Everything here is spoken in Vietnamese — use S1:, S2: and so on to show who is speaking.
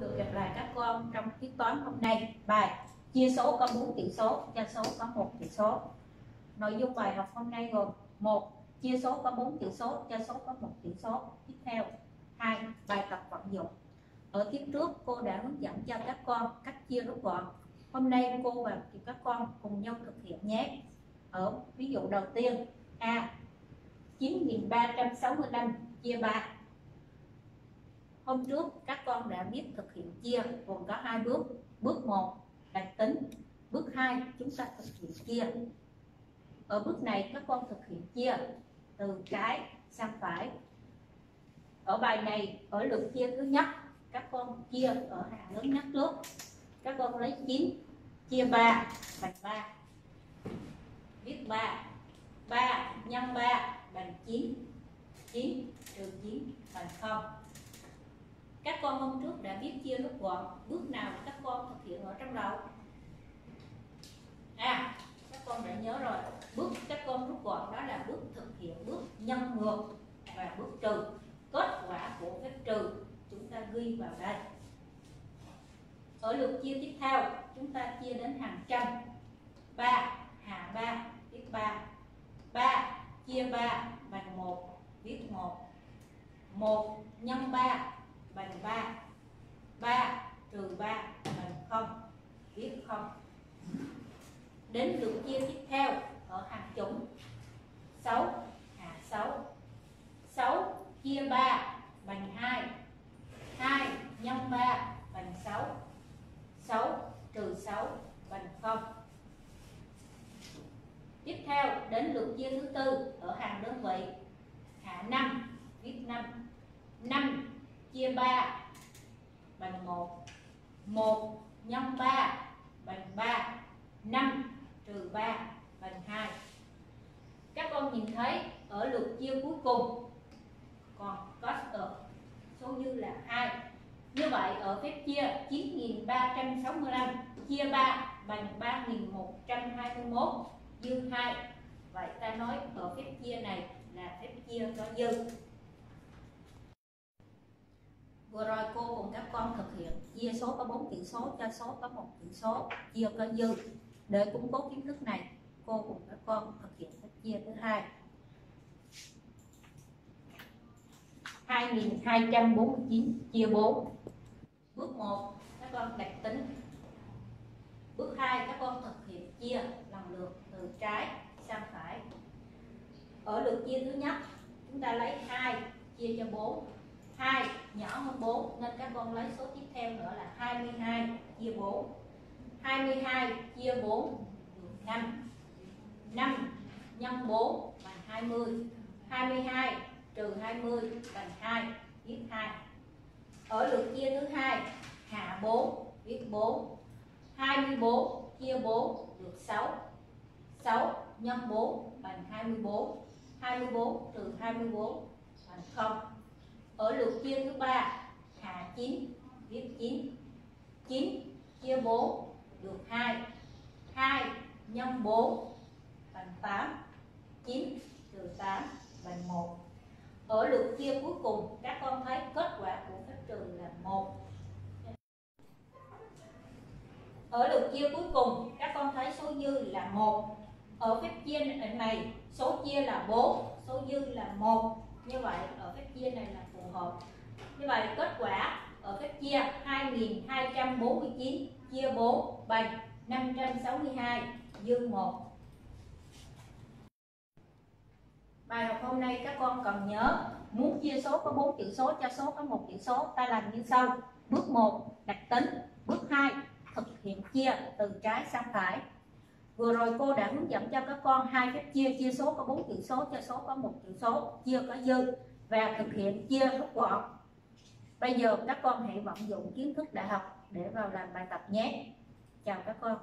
S1: Được gặp lại các con trong tiết toán hôm nay. Bài chia số có 4 chữ số, cho số có một chữ số. Nội dung bài học hôm nay gồm một chia số có 4 chữ số, cho số có một chữ số. Tiếp theo, hai bài tập vận dụng. Ở tiết trước cô đã hướng dẫn cho các con cách chia rút gọn. Hôm nay cô và các con cùng nhau thực hiện nhé. Ở ví dụ đầu tiên, A 9365 chia 3 Hôm trước các con đã biết thực hiện chia gồm có hai bước. Bước một là tính, bước hai chúng ta thực hiện chia. Ở bước này các con thực hiện chia từ trái sang phải. Ở bài này ở lượt chia thứ nhất các con chia ở hàng lớn nhất trước. Các con lấy 9 chia 3 bằng 3. Viết 3 3 nhân 3 bằng 9 9 trừ 9 bằng 0 các con hôm trước đã biết chia rút gọn, bước nào các con thực hiện ở trong đầu? À các con đã nhớ rồi. Bước các con rút gọn đó là bước thực hiện, bước nhân ngược và bước trừ. Kết quả của phép trừ chúng ta ghi vào đây. Ở lượt chia tiếp theo, chúng ta chia đến hàng trăm. Ba, hạ ba, viết ba. Ba, chia ba bằng một, viết một. Một nhân ba bằng 3 3 trừ 3 bằng 0 viết 0 đến lượt chia tiếp theo ở hàng chủng. 6 à 6 6 chia 3 bằng 2 2 nhân 3 bằng 6 6 trừ 6 bằng 0 Tiếp theo, đến lượt chia thứ tư ở hàng đơn vị. Hạ 5 viết 5 5 chia 3 bằng 1 1 nhân 3 bằng 3 5 trừ 3 bằng 2 các con nhìn thấy ở lượt chia cuối cùng, còn có số dư là 2 như vậy ở phép chia 9365 chia 3 bằng 3121 dư 2 vậy ta nói ở phép chia này là phép chia có dư vừa rồi cô cùng các con thực hiện chia số có 4 chữ số cho số có một chữ số, chia có dư. Để củng cố kiến thức này, cô cùng các con thực hiện cách chia thứ hai. 2249 chia 4 bước 1 các con đặt tính. Bước 2 các con thực hiện chia lần lượt từ trái sang phải. Ở lượt chia thứ nhất, chúng ta lấy 2 chia cho 4 2 nhỏ hơn 4 nên các con lấy số tiếp theo nữa là 22 chia 4 22 chia 4 5 5 nhân 4 bằng 20 22 trừ 20 bằng 2 viết 2 ở lượt chia thứ hai, hạ 4 viết 4 24 chia 4 được 6 6 nhân 4 bằng 24 24 trừ 24 bằng 0 ở lượt chia thứ ba hạ 9 viết 9 9 chia 4 được 2 2 nhân 4 bằng 8 9 trừ 8 bằng 1 ở lượt chia cuối cùng, các con thấy kết quả của phép trừ là 1 ở lượt chia cuối cùng, các con thấy số dư là 1 ở phép chia này số chia là 4 số dư là 1 như vậy, ở phép chia này là phù hợp. Như vậy, kết quả ở phép chia 2249 chia 4 bằng 562 dương 1 Bài học hôm nay các con cần nhớ, muốn chia số có 4 chữ số cho số có một chữ số, ta làm như sau. Bước 1 đặt tính. Bước 2 thực hiện chia từ trái sang phải vừa rồi cô đã hướng dẫn cho các con hai phép chia chia số có bốn chữ số, cho số có một chữ số, chia có dư, và thực hiện chia rút gọn. Bây giờ các con hãy vận dụng kiến thức đã học để vào làm bài tập nhé. Chào các con.